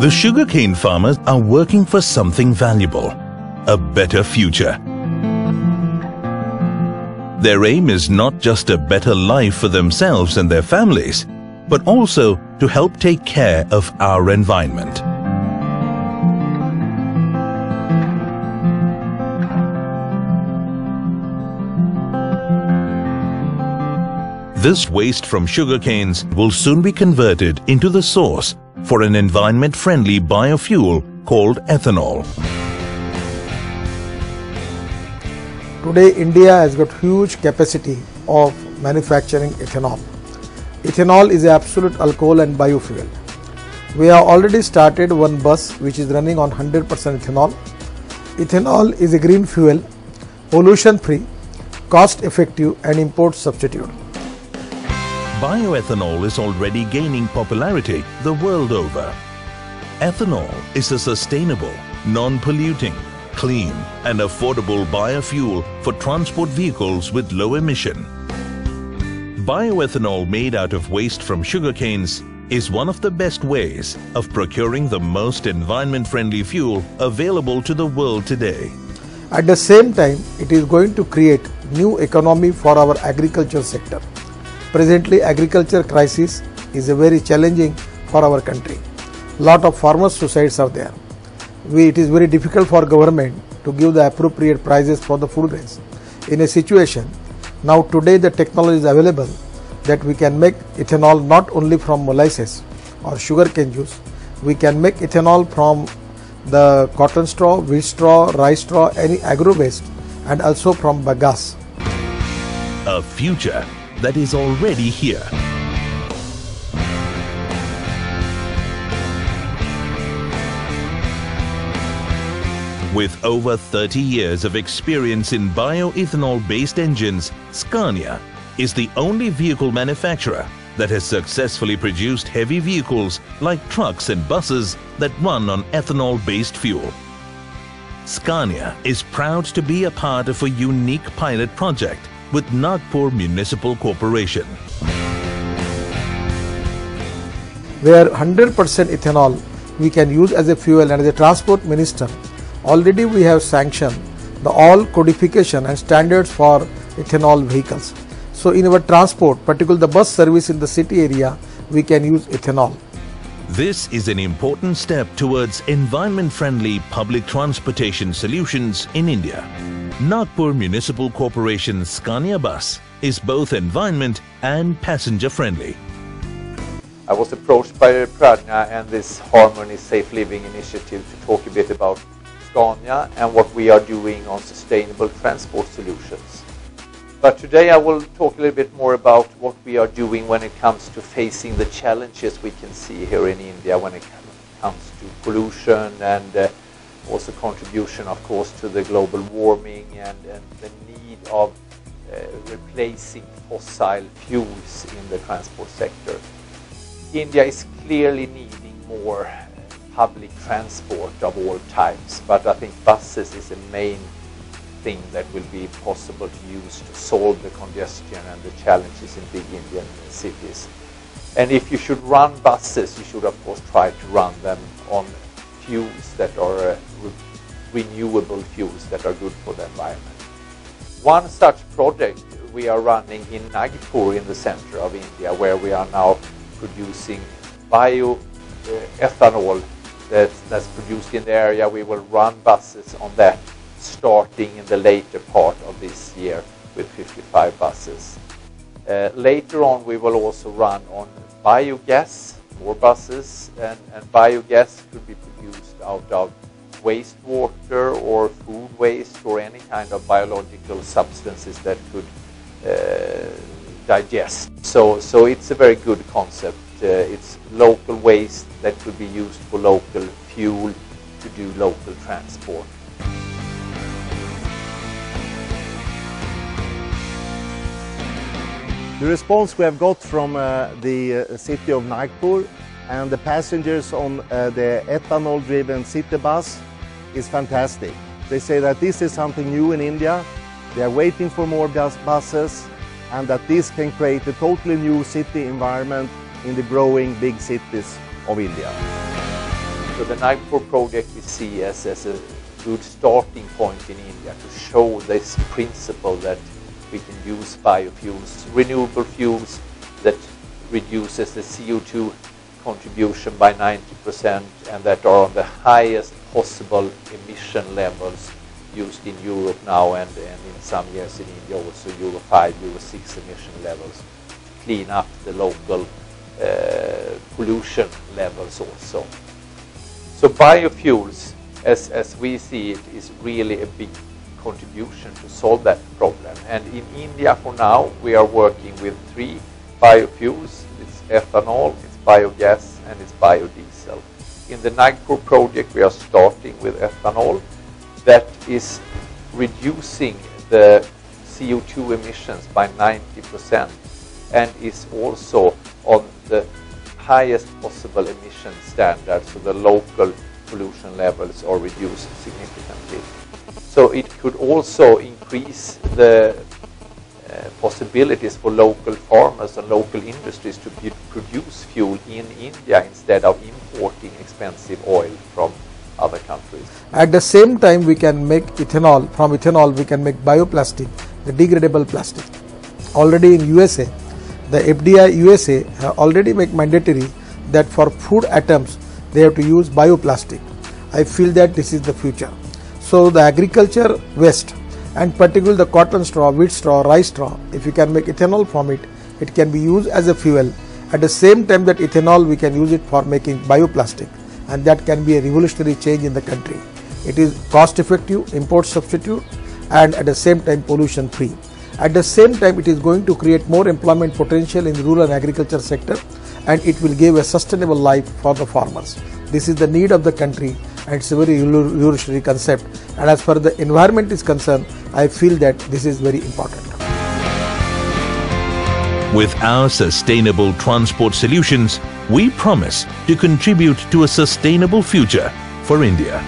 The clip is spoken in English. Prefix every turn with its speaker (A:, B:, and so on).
A: The sugarcane farmers are working for something valuable, a better future. Their aim is not just a better life for themselves and their families, but also to help take care of our environment. This waste from sugarcanes will soon be converted into the source for an environment-friendly biofuel called ethanol.
B: Today India has got huge capacity of manufacturing ethanol. Ethanol is absolute alcohol and biofuel. We have already started one bus which is running on 100% ethanol. Ethanol is a green fuel, pollution free, cost effective and import substitute.
A: Bioethanol is already gaining popularity the world over. Ethanol is a sustainable, non-polluting, clean and affordable biofuel for transport vehicles with low emission. Bioethanol made out of waste from sugarcanes is one of the best ways of procuring the most environment-friendly fuel available to the world today.
B: At the same time, it is going to create new economy for our agriculture sector. Presently, agriculture crisis is a very challenging for our country. Lot of farmers suicides are there. We, it is very difficult for government to give the appropriate prices for the food grains. In a situation, now today the technology is available that we can make ethanol not only from molasses or sugar cane juice, we can make ethanol from the cotton straw, wheat straw, rice straw, any agro waste and also from bagasse.
A: A future that is already here. With over 30 years of experience in bioethanol-based engines, Scania is the only vehicle manufacturer that has successfully produced heavy vehicles like trucks and buses that run on ethanol-based fuel. Scania is proud to be a part of a unique pilot project with Nagpur Municipal Corporation.
B: Where 100% ethanol we can use as a fuel and as a transport minister, already we have sanctioned the all codification and standards for ethanol vehicles. So in our transport, particularly the bus service in the city area, we can use ethanol.
A: This is an important step towards environment-friendly public transportation solutions in India. Nagpur Municipal Corporation's Scania bus is both environment and passenger friendly.
C: I was approached by Pradnya and this Harmony Safe Living initiative to talk a bit about Scania and what we are doing on sustainable transport solutions. But today I will talk a little bit more about what we are doing when it comes to facing the challenges we can see here in India when it comes to pollution and uh, also contribution, of course, to the global warming and, and the need of uh, replacing fossil fuels in the transport sector. India is clearly needing more public transport of all types, but I think buses is the main thing that will be possible to use to solve the congestion and the challenges in big Indian cities. And if you should run buses, you should of course try to run them on fuels that are uh, re renewable fuels that are good for the environment. One such project we are running in Nagpur in the center of India where we are now producing bio uh, ethanol that, that's produced in the area. We will run buses on that starting in the later part of this year with 55 buses. Uh, later on we will also run on biogas, more buses, and, and biogas could be produced out of wastewater or food waste or any kind of biological substances that could uh, digest. So, so it's a very good concept. Uh, it's local waste that could be used for local fuel to do local transport.
D: The response we have got from uh, the uh, city of Nagpur and the passengers on uh, the ethanol-driven city bus is fantastic. They say that this is something new in India. They are waiting for more bus buses and that this can create a totally new city environment in the growing big cities of India.
C: So the Nagpur project we see as, as a good starting point in India to show this principle that we can use biofuels, renewable fuels that reduces the CO2 contribution by 90% and that are on the highest possible emission levels used in Europe now and, and in some years in India also Euro 5, Euro 6 emission levels. Clean up the local uh, pollution levels also. So biofuels, as, as we see it, is really a big contribution to solve that problem. And in India for now, we are working with three biofuels. It's ethanol, it's biogas, and it's biodiesel. In the Nagpur project, we are starting with ethanol that is reducing the CO2 emissions by 90% and is also on the highest possible emission standard so the local pollution levels are reduced significantly. So it could also increase the possibilities for local farmers and local industries to produce fuel in India instead of importing expensive oil from other countries.
B: At the same time, we can make ethanol. From ethanol, we can make bioplastic, the degradable plastic. Already in USA, the FDI USA already make mandatory that for food items they have to use bioplastic. I feel that this is the future. So the agriculture waste and particularly the cotton straw, wheat straw, rice straw, if you can make ethanol from it, it can be used as a fuel. At the same time that ethanol we can use it for making bioplastic and that can be a revolutionary change in the country. It is cost effective, import substitute and at the same time pollution free. At the same time, it is going to create more employment potential in the rural and agriculture sector and it will give a sustainable life for the farmers. This is the need of the country it's a very revolutionary concept. And as far as the environment is concerned, I feel that this is very important.
A: With our sustainable transport solutions, we promise to contribute to a sustainable future for India.